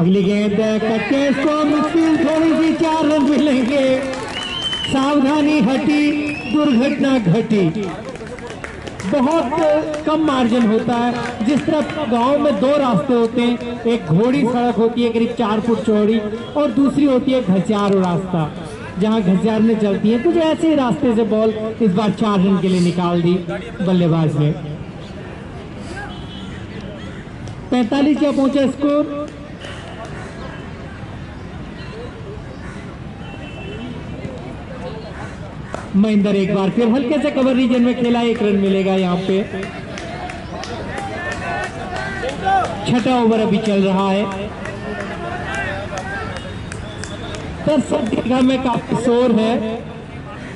अगली गेंद कच्चे मुश्किल थोड़ी सी चार रन मिलेंगे। सावधानी हटी, दुर्घटना घटी। बहुत कम मार्जिन होता है। जिस तरह गाँव में दो रास्ते होते हैं, एक घोड़ी सड़क होती है, करीब चार फुट चौड़ी, और दूसरी होती है घसियार रास्ता। जहाँ घसियार में चलती है, कुछ ऐसे ही रास्ते से बॉल इस बार चार रन के लिए निकाल दी बल्लेबाज ने। पैंतालीस क्या पहुँचा स्कोर? महिंदर, एक बार फिर हल्के से कवर रीजन में खेला, एक रन मिलेगा यहाँ पे। छठा ओवर अभी चल रहा है। दर्शक दीर्घा में काफ़ी शोर है।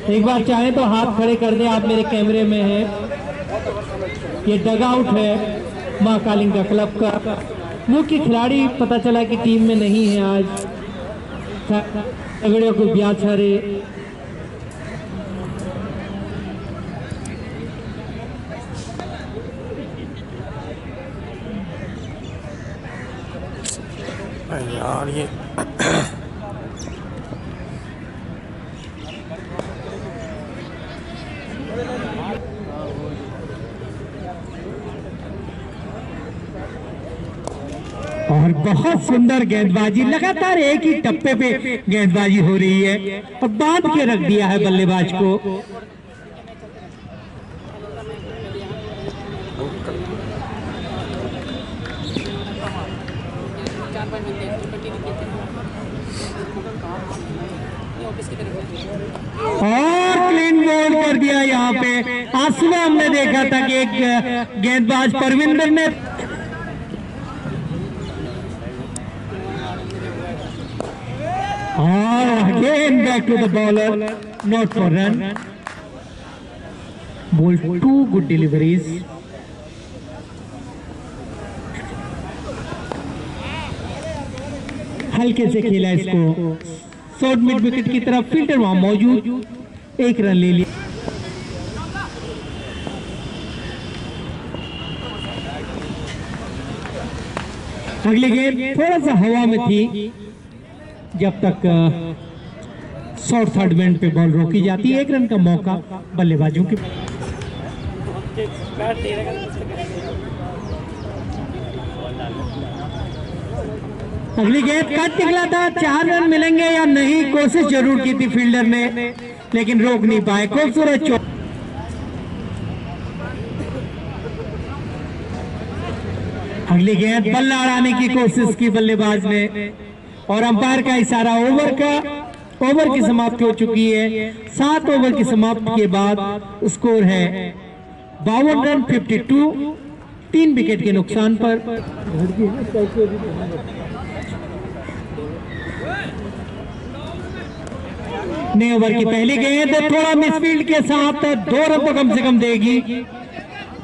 एक बार चाहे तो हाथ खड़े कर दे, आप मेरे कैमरे में हैं। ये डग आउट है। माँ कालिंगा क्लब का। मुख्य खिलाड़ी पता चला कि टीम में नहीं है आज। तगड़े को ब्याज हरे यार, ये और बहुत सुंदर गेंदबाजी, लगातार एक ही टप्पे पे गेंदबाजी हो रही है। और बाँध के रख दिया है बल्लेबाज को। और क्लीन बॉल कर दिया यहाँ पे। सुबह हमने देखा था कि एक गेंदबाज परविंदर ने और again back to the bowler not for run ball two good deliveries हल्के से खेला इसको। शॉर्ट मिड विकेट की तरफ़ फ़िल्टर वहाँ मौजूद। एक रन ले लिया। अगली गेंद थोड़ा सा हवा में थी। जब तक शॉर्ट थर्ड बैंड पे बॉल रोकी जाती है, एक रन का मौका बल्लेबाजों के अगली गेंद कट निकला था चार रन मिलेंगे या नहीं? कोशिश ज़रूर की थी फील्डर ने, लेकिन रोक नहीं पाए। खूबसूरत चौक अगली गेंद बल्ला उड़ाने की कोशिश की बल्लेबाज ने। और अंपायर का इशारा ओवर का, ओवर की समाप्ति हो चुकी है। सात ओवर की समाप्ति के बाद स्कोर है बावन रन 52 तीन विकेट के नुकसान पर। नए ओवर की पहली गेंद थोड़ा मिसफील्ड के साथ दो रन तो कम से कम देगी।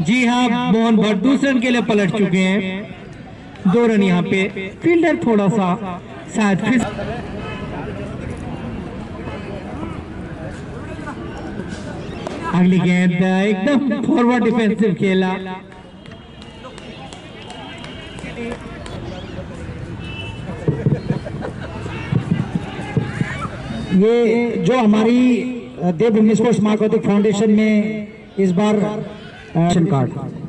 जी हाँ मोहन भट्ट दूसरे रन के लिए पलट चुके हैं। दो रन यहाँ पे फील्डर थोड़ा सा शायद फिर अगली गेंद, एकदम फॉरवर्ड डिफेंसिव खेला। ये जो हमारी देवभूमि स्पोर्ट्स मार्कोटिक फाउंडेशन में इस बार कार्ड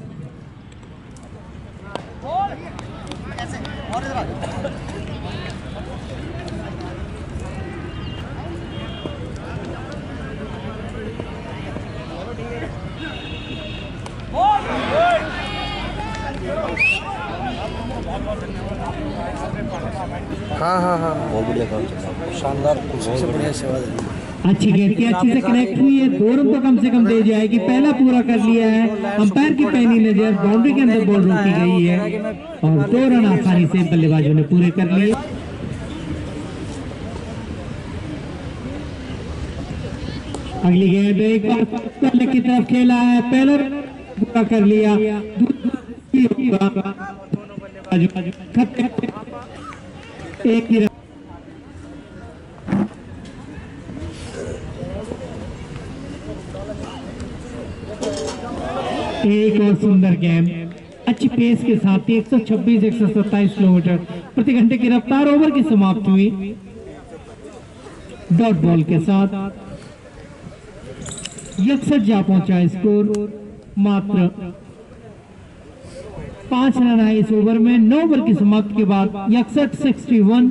हाँ हाँ हाँ। बहुत बढ़िया काम चलता शानदार सबसे बढ़िया सेवा दे अच्छी गेंद की, अच्छी से कनेक्ट हुई है। दो रन तो कम से कम दे जाएगी पहला पूरा कर लिया है। अंपायर की पहली नज़र बाउंड्री के अंदर बॉल रोकी गई है। और दो रन आसानी से बल्लेबाजों ने पूरे कर लिए। अगली गेंद एक बार पहले की तरफ़ खेला है। पहले पूरा कर लिया। एक एक और सुंदर गेम। अच्छी पेस के साथ 126 127 किलोमीटर प्रति घंटे की रफ्तार ओवर की समाप्ति हुई। डॉट बॉल के साथ इकसठ जा पहुँचा स्कोर मात्र पाँच रन आए इस ओवर में। नौ ओवर की समाप्ति के बाद इकसठ sixty one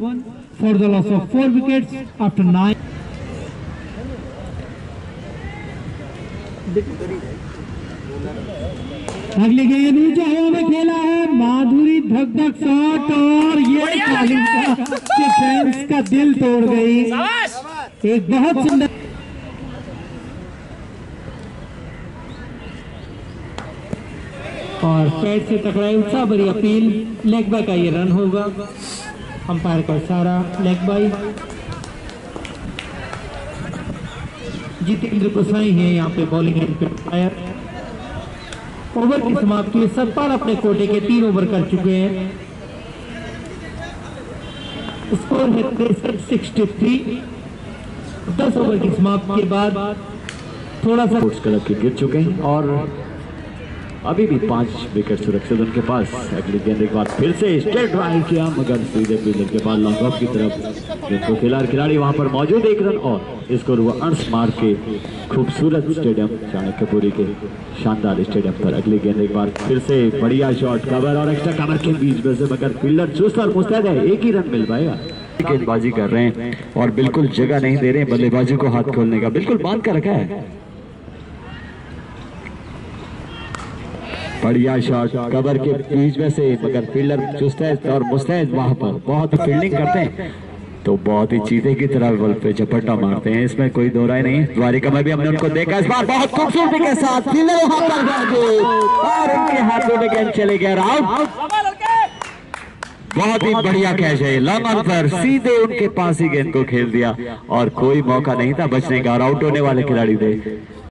for the loss of four wickets after nine अगली गेंद नीचे हवा में खेला है माधुरी धक धक शॉट और ये कॉलिंग का का दिल तोड़ गई। एक बहुत सुंदर और पैड से टकराई उत्साह भरी अपील। लेग बाय का ये रन होगा। अंपायर का इशारा। लेग बाय जितेंद्र गोसाई है यहाँ पे बॉलिंग एम्पायर ओवर की समाप्ति में सतपाल अपने कोटे के तीन ओवर कर चुके हैं। स्कोर है तिरसठ सिक्सटी थ्री दस ओवर की समाप्ति के बाद थोड़ा सा गिर चुके हैं और अभी भी पाँच विकेट सुरक्षित उनके पास। अगली गेंद एक बार फिर से स्ट्रेट ड्राइव किया, मगर सीधे फील्डर के बाद लॉन्ग ऑफ़ की तरफ़ जिनको खिलाड़ी खिलाड़ी वहाँ पर मौजूद एक रन और स्कोर हुआ अंश मार के खूबसूरत स्टेडियम चाणक्यपुरी के शानदार स्टेडियम पर। अगली गेंद एक बार फिर से बढ़िया शॉट कवर और एक्स्ट्रा कवर के बीच में से, मगर फील्डर चुस्त और मुस्तैद है, एक ही रन मिल पाएगा गेंदबाजी कर रहे हैं और बिल्कुल जगह नहीं दे रहे हैं बल्लेबाजों को हाथ खोलने का। बिल्कुल बाँध कर रखा है। बढ़िया शॉट कवर के बीच में से, मगर फील्डर चुस्तैद और मुस्तैद वहाँ पर बहुत फील्डिंग करते हैं। तो बहुत ही चीते की तरह बल पे झपट्टा मारते हैं, इसमें कोई दो राय नहीं। द्वारिका में भी हमने उनको देखा, इस बार बहुत खूबसूरती के साथ और उनके हाथों में गेंद चले गए आउट बहुत ही बढ़िया कैच है लॉन्ग ऑन पर सीधे उनके पास ही गेंद को खेल दिया। और कोई मौका नहीं था बचने का आउट होने वाले खिलाड़ी थे।